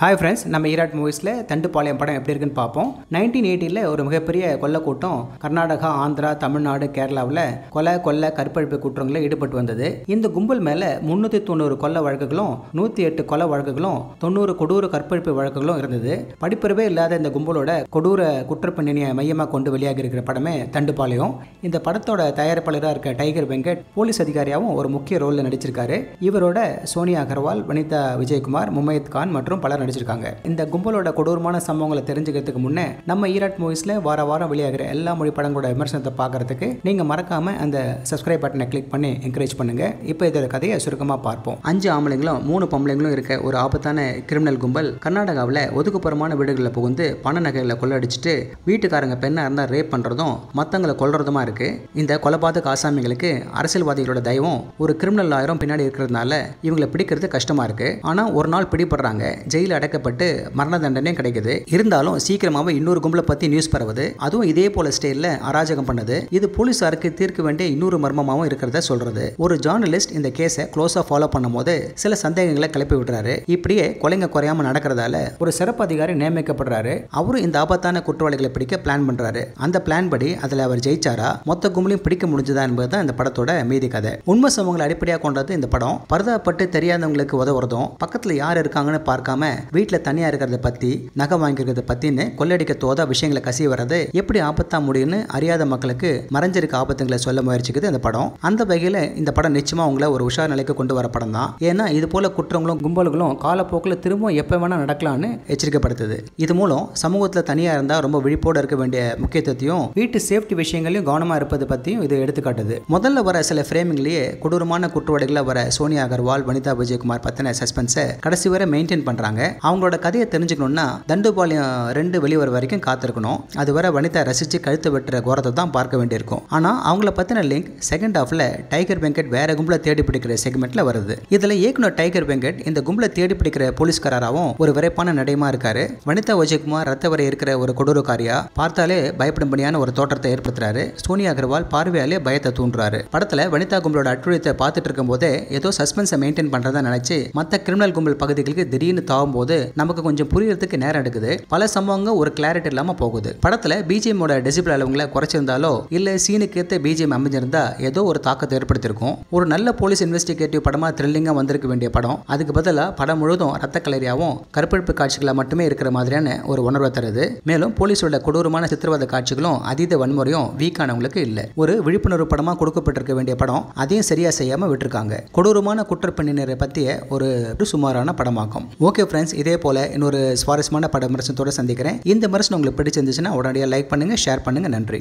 Hi friends நம்ம ஈராட் மூவிஸில் தண்டுப்பாளையம் படம் எப்படி இருக்குன்னு பார்ப்போம். நைன்டீன் எயிட்டியில் ஒரு மிகப்பெரிய கொல்லக்கூட்டம் கர்நாடகா ஆந்திரா தமிழ்நாடு கேரளாவில் கொலை கொள்ளை கற்பழிப்பு குற்றங்களில் ஈடுபட்டு வந்தது. இந்த கும்பல் மேலே முந்நூற்றி தொண்ணூறு கொல்ல வழக்குகளும் நூற்றி எட்டு கொலை வழக்குகளும் தொண்ணூறு கொடூர கற்பழிப்பு வழக்குகளும் இருந்தது. படிப்பறிவே இல்லாத இந்த கும்பலோட கொடூர குற்றப்பின்னணியை மையமாக கொண்டு வெளியாகி இருக்கிற படமே தண்டுப்பாளையம். இந்த படத்தோட தயாரிப்பாளராக இருக்க டைகர் வெங்கட் போலீஸ் அதிகாரியாகவும் ஒரு முக்கிய ரோலில் நடிச்சிருக்காரு. இவரோட சோனியா அகர்வால் வனிதா விஜயகுமார் முமையத் கான் மற்றும் பலர் நடிச்சிருக்காங்க. இந்த கும்பலோட கொடூரமான சம்பவங்களை தெரிஞ்சுக்கிறதுக்கு முன்னே நம்ம ஈராட் மூவிஸில் வார வாரம் வெளியாகிற எல்லா மொழி படங்களோட விமர்சனத்தை பார்க்கறதுக்கு நீங்கள் மறக்காம அந்த சப்ஸ்கிரைப் பட்டனை கிளிக் பண்ணி என்கரேஜ் பண்ணுங்க. இப்போ இதோட கதையை சுருக்கமாக பார்ப்போம். அஞ்சு ஆம்பளைங்களும் மூணு பொம்பளைங்களும் இருக்க ஒரு ஆபத்தான கிரிமினல் கும்பல் கர்நாடகாவில் ஒதுக்குப்புறமான வீடுகளில் புகுந்து பண நகைகளை கொள்ளடிச்சிட்டு வீட்டுக்காரங்க பெண்ணாக இருந்தால் ரேப் பண்ணுறதும் மற்றவங்களை கொள்றதுமா இருக்கு. இந்த கொலபாதக ஆசாமிகளுக்கு அரசியல்வாதிகளோட தயவும் ஒரு கிரிமினல் ஆயிரம் பின்னாடி இருக்கிறதுனால இவங்களை பிடிக்கிறது கஷ்டமா இருக்கு. ஆனால் ஒரு நாள் பிடிபடுறாங்க. ஜெயிலில் அடக்கப்பட்டு மரண தண்டனையும் கிடைக்குது. இருந்தாலும் சீக்கிரமாகவே இன்னொரு கும்பலை பற்றி நியூஸ் பரவுது. அதுவும் இதே போல ஸ்டைலில் அராஜகம் பண்ணுது. இது போலீஸாருக்கு தீர்க்க வேண்டிய இன்னொரு மர்மமாகவும் இருக்கிறத சொல்றது. ஒரு ஜேர்னலிஸ்ட் இந்த கேஸை க்ளோஸாக ஃபாலோ பண்ணும்போது சில சந்தேகங்களை கிளப்பி விடுறாரு. இப்படியே கொலைங்க குறையாம நடக்கிறதால ஒரு சிறப்பு அதிகாரி நியமிக்கப்படுறாரு. அவரும் இந்த ஆபத்தான குற்றவாளிகளை பிடிக்க பிளான் பண்றாரு. அந்த பிளான் படி அதில் அவர் ஜெயிச்சாரா? மொத்த கும்பலையும் பிடிக்க முடிஞ்சதா என்பது தான் இந்த படத்தோட மீதி கதை. உண்மை சம்பவங்களை அடிப்படையாக கொண்டது இந்த படம். பரதாப்பட்டு தெரியாதவங்களுக்கு உதவுறதும் பக்கத்தில் யார் இருக்காங்கன்னு பார்க்காம வீட்டில் தனியாக இருக்கிறத பற்றி நகை வாங்கிக்கிறத பற்றின்னு கொள்ளடிக்க தோதா விஷயங்களை கசிய வர்றது எப்படி ஆபத்தா முடியும்னு அறியாத மக்களுக்கு மறைஞ்சிருக்க ஆபத்துங்களை சொல்ல முயற்சிக்குது இந்த படம். அந்த வகையில் இந்த படம் நிச்சயமாக உங்களை ஒரு உஷார் நிலைக்கு கொண்டு வர படம் தான். ஏன்னா இது போல குற்றங்களும் கும்பல்களும் காலப்போக்கில் திரும்பவும் எப்போ வேணால் நடக்கலாம்னு எச்சரிக்கப்படுத்துது. இது மூலம் சமூகத்தில் தனியாக இருந்தால் ரொம்ப விழிப்போடு இருக்க வேண்டிய முக்கியத்துவத்தையும் வீட்டு சேஃப்டி விஷயங்களையும் கவனமாக இருப்பது பற்றியும் இது எடுத்துக்காட்டுது. முதல்ல வர சில ஃப்ரேமிங்லேயே கொடூரமான குற்றவாளிகளாக வர சோனியா அகர்வால் வனிதா விஜயகுமார் பற்றின சஸ்பென்ஸை கடைசி வரை மெயின்டைன் பண்ணுறாங்க அவங்களோட கதையை தெரிஞ்சுக்கணும்னா தண்டுபாளையம் ரெண்டு வெளிவர வரைக்கும் காத்திருக்கணும். அதுவரை வனிதா ரசித்து கழுத்து வெட்டுற கோரத்தை தான் பார்க்க வேண்டியிருக்கும். ஆனால் அவங்கள பற்றின லிங்க் செகண்ட் ஹாஃபில் டைகர் வெங்கட் வேற கும்பலை தேடி பிடிக்கிற செக்மெண்ட்ல வருது. இதில் இயக்குனர் டைகர் வெங்கட் இந்த கும்பலை தேடி பிடிக்கிற போலீஸ்காராகவும் ஒரு விரைப்பான நடையமாக இருக்காரு. வனிதா விஜயகுமார் ரத்த வரை இருக்கிற ஒரு கொடூரக்காரியா பார்த்தாலே பயப்படும்படியான ஒரு தோற்றத்தை ஏற்படுத்துறாரு. சோனியா அகர்வால் பார்வையாலே பயத்தை தூண்டுறாரு. படத்தில் வனிதா கும்பலோட அட்டுழியத்தை பார்த்துட்டு இருக்கும் போதே ஏதோ சஸ்பென்ஸை மெயின்டைன் பண்ணுறதா நினச்சி மற்ற கிரிமினல் கும்பல் பகுதிகளுக்கு திடீர்னு தாவும் போது நமக்கு கொஞ்சம் புரியறதுக்கு நேரம் எடுக்குது. பல சம்பவங்கள் ஒரு கிளாரிட்டி இல்லாமல் போகுது. படத்தில் பிஜிஎம்மோட டெசிபிள் அளவுங்களை குறைச்சிருந்தாலோ இல்லை சீனுக்கு ஏற்ற பிஜிஎம் அமைஞ்சிருந்தா ஏதோ ஒரு தாக்கத்தை ஏற்படுத்தியிருக்கும். ஒரு நல்ல போலீஸ் இன்வெஸ்டிகேட்டிவ் படமா த்ரில்லிங்காக வந்திருக்க வேண்டிய படம். அதுக்கு பதிலாக படம் முழுதும் ரத்த கலரியாகவும் கருப்பெழுப்பு காட்சிகளாக மட்டுமே இருக்கிற மாதிரியான ஒரு உணர்வை தருது. மேலும் போலீஸோட கொடூரமான சித்திரவதை காட்சிகளும் அதீத வன்முறையும் வீக்கானவங்களுக்கு இல்லை. ஒரு விழிப்புணர்வு படமாக கொடுக்கப்பட்டிருக்க வேண்டிய படம் அதையும் சரியாக செய்யாமல் விட்டுருக்காங்க. கொடூரமான குற்றப்பணியினரை பற்றிய ஒரு சுமாரான படமாகும் ஓகே ஃப்ரெண்ட்ஸ் இதே போல இன்னொரு சுவாரஸ்யமான பட விமர்சனத்தோடு சந்திக்கிறேன். இந்த விமர்சனம் உங்களுக்கு பிடிச்சிருந்துச்சுன்னா உடனடியாக லைக் பண்ணுங்கள் ஷேர் பண்ணுங்கள் நன்றி.